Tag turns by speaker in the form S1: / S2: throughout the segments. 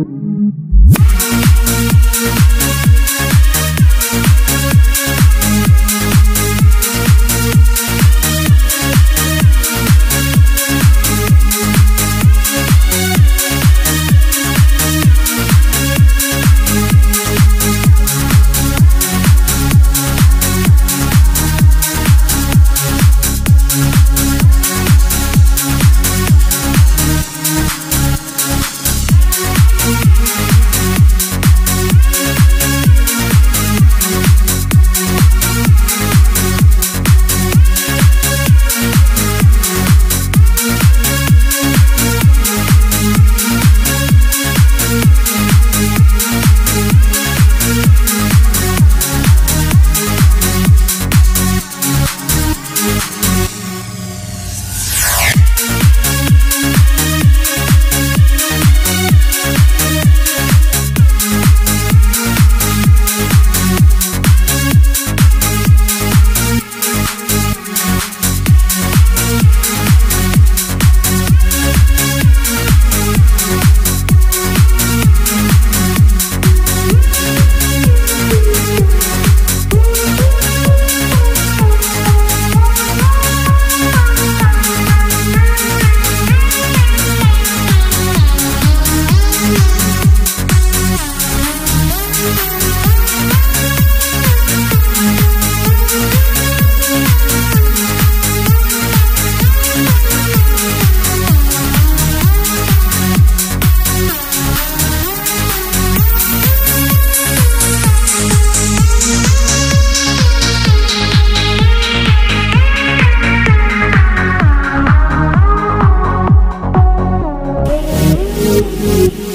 S1: We'll be you.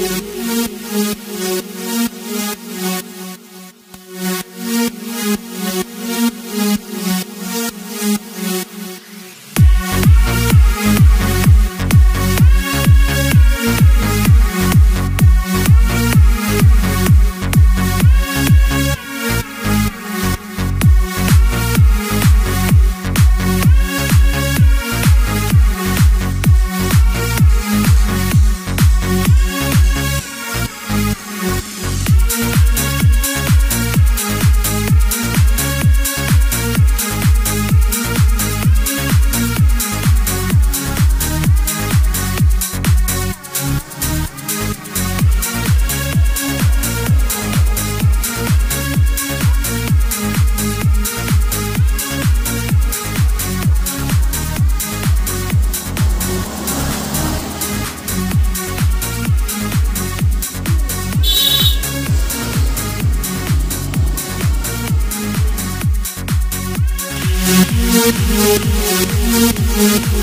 S1: Thank you.